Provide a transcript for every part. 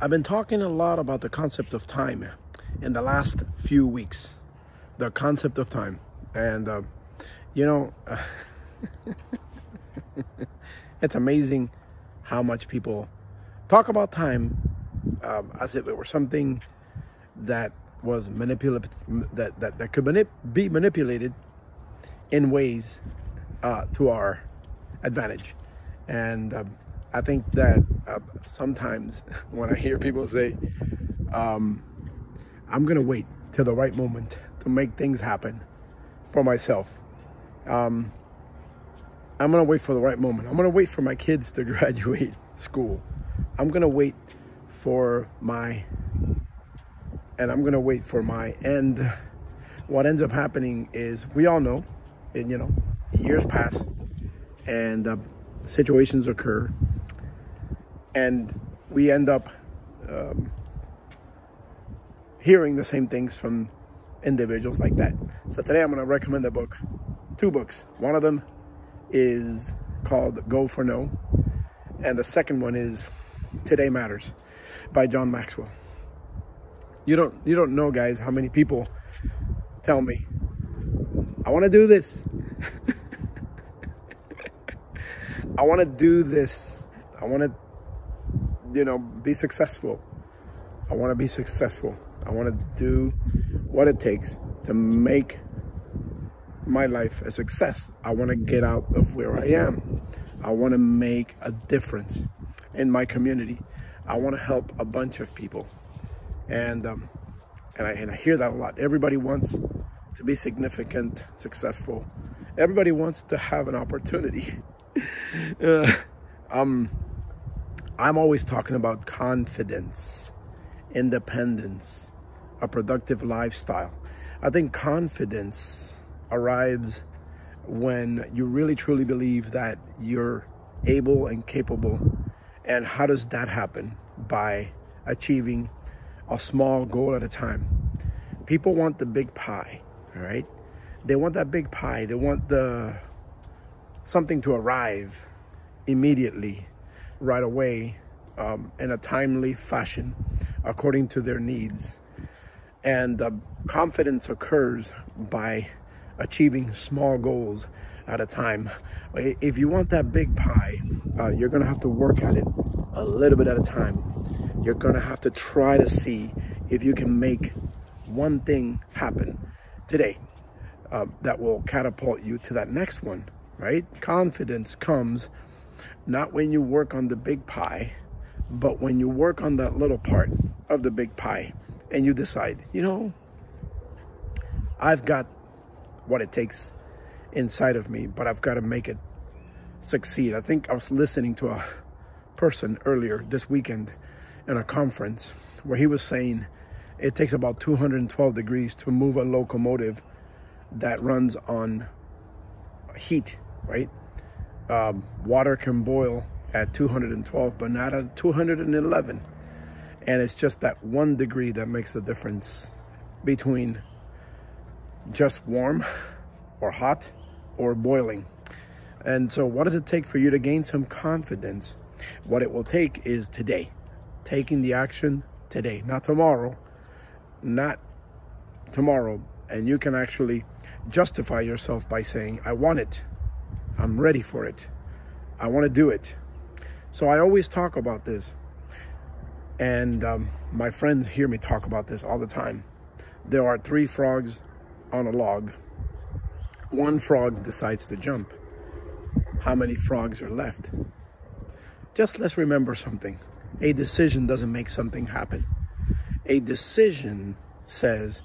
I've been talking a lot about the concept of time in the last few weeks. The concept of time. And, uh, you know, it's amazing how much people talk about time um, as if it were something that was manipulated, that, that, that could manip be manipulated in ways uh, to our advantage. And um, I think that uh, sometimes when I hear people say, um, I'm going to wait till the right moment to make things happen for myself. Um, I'm going to wait for the right moment. I'm going to wait for my kids to graduate school. I'm going to wait for my, and I'm going to wait for my, and what ends up happening is we all know, and you know, years pass and uh, situations occur and we end up um, hearing the same things from individuals like that. So today I'm going to recommend a book, two books. One of them is called Go for No, and the second one is Today Matters by John Maxwell. You don't you don't know guys how many people tell me I want to do this. I want to do this. I want to you know, be successful. I want to be successful. I want to do what it takes to make my life a success. I want to get out of where I am. I want to make a difference in my community. I want to help a bunch of people. And, um, and, I, and I hear that a lot. Everybody wants to be significant, successful. Everybody wants to have an opportunity. uh, um, I'm always talking about confidence, independence, a productive lifestyle. I think confidence arrives when you really truly believe that you're able and capable. And how does that happen? By achieving a small goal at a time. People want the big pie, all right? They want that big pie. They want the something to arrive immediately right away um, in a timely fashion according to their needs. And uh, confidence occurs by achieving small goals at a time. If you want that big pie, uh, you're going to have to work at it a little bit at a time. You're going to have to try to see if you can make one thing happen today uh, that will catapult you to that next one, right? Confidence comes not when you work on the big pie, but when you work on that little part of the big pie and you decide, you know, I've got what it takes inside of me, but I've got to make it succeed. I think I was listening to a person earlier this weekend in a conference where he was saying it takes about 212 degrees to move a locomotive that runs on heat, right? Um, water can boil at 212, but not at 211. And it's just that one degree that makes the difference between just warm or hot or boiling. And so what does it take for you to gain some confidence? What it will take is today, taking the action today, not tomorrow, not tomorrow. And you can actually justify yourself by saying, I want it. I'm ready for it. I want to do it. So I always talk about this. And um, my friends hear me talk about this all the time. There are three frogs on a log. One frog decides to jump. How many frogs are left? Just let's remember something. A decision doesn't make something happen. A decision says,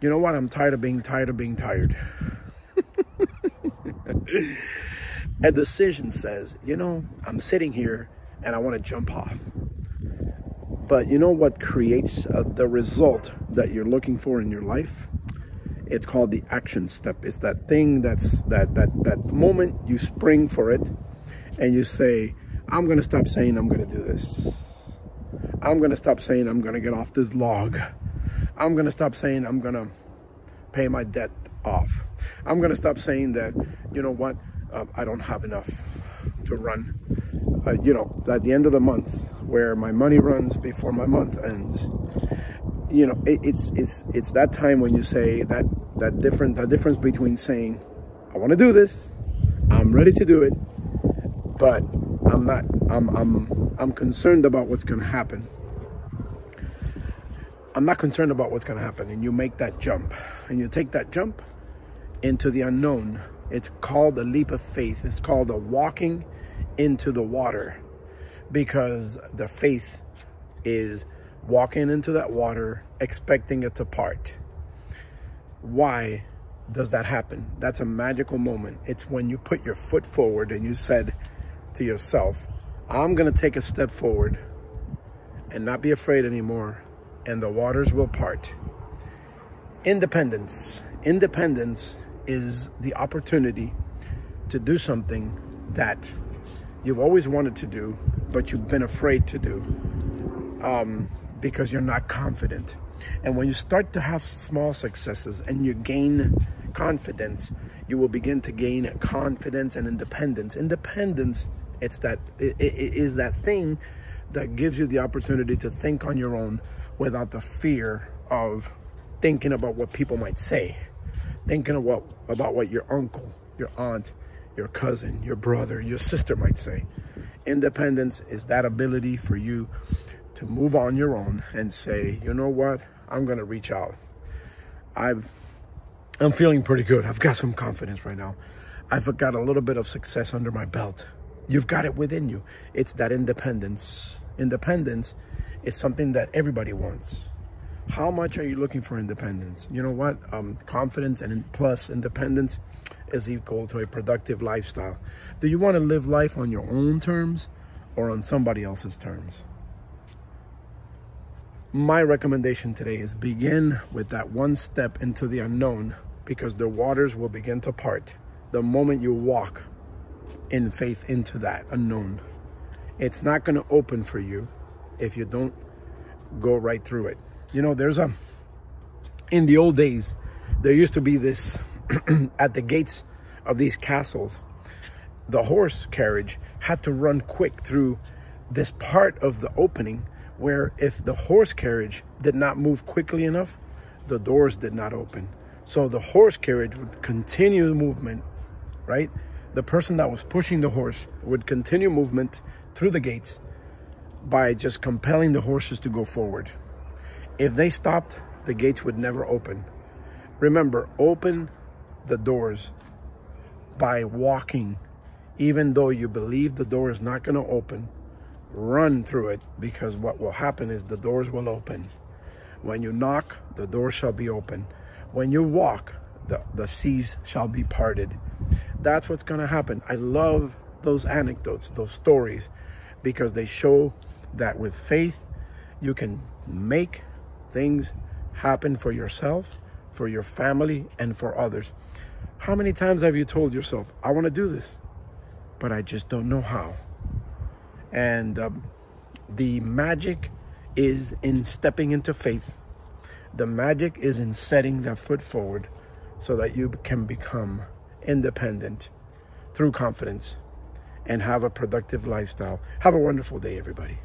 you know what? I'm tired of being tired of being tired. a decision says, you know, I'm sitting here and I want to jump off. But you know what creates uh, the result that you're looking for in your life? It's called the action step. It's that thing that's that that that moment you spring for it and you say, I'm going to stop saying I'm going to do this. I'm going to stop saying I'm going to get off this log. I'm going to stop saying I'm going to pay my debt off. I'm going to stop saying that, you know what, uh, I don't have enough to run uh, you know, at the end of the month, where my money runs before my month ends. You know, it, it's it's it's that time when you say that that different the difference between saying, I want to do this, I'm ready to do it, but I'm not. I'm I'm I'm concerned about what's going to happen. I'm not concerned about what's going to happen, and you make that jump, and you take that jump into the unknown. It's called a leap of faith. It's called a walking into the water because the faith is walking into that water expecting it to part. Why does that happen? That's a magical moment. It's when you put your foot forward and you said to yourself, I'm going to take a step forward and not be afraid anymore and the waters will part. Independence. Independence is the opportunity to do something that you've always wanted to do, but you've been afraid to do um, because you're not confident. And when you start to have small successes and you gain confidence, you will begin to gain confidence and independence. Independence, it's that it, it is that thing that gives you the opportunity to think on your own without the fear of thinking about what people might say, thinking about, about what your uncle, your aunt, your cousin, your brother, your sister might say. Independence is that ability for you to move on your own and say, you know what, I'm gonna reach out. I've, I'm feeling pretty good. I've got some confidence right now. I've got a little bit of success under my belt. You've got it within you. It's that independence. Independence is something that everybody wants. How much are you looking for independence? You know what? Um, confidence and plus independence is equal to a productive lifestyle. Do you want to live life on your own terms or on somebody else's terms? My recommendation today is begin with that one step into the unknown because the waters will begin to part the moment you walk in faith into that unknown. It's not going to open for you if you don't go right through it. You know, there's a, in the old days, there used to be this, at the gates of these castles, the horse carriage had to run quick through this part of the opening where if the horse carriage did not move quickly enough, the doors did not open. So the horse carriage would continue the movement, right? The person that was pushing the horse would continue movement through the gates by just compelling the horses to go forward. If they stopped, the gates would never open. Remember, open the doors by walking. Even though you believe the door is not going to open, run through it because what will happen is the doors will open. When you knock, the door shall be open. When you walk, the, the seas shall be parted. That's what's going to happen. I love those anecdotes, those stories, because they show that with faith, you can make things happen for yourself, for your family, and for others. How many times have you told yourself, I want to do this, but I just don't know how? And um, the magic is in stepping into faith. The magic is in setting that foot forward so that you can become independent through confidence and have a productive lifestyle. Have a wonderful day, everybody.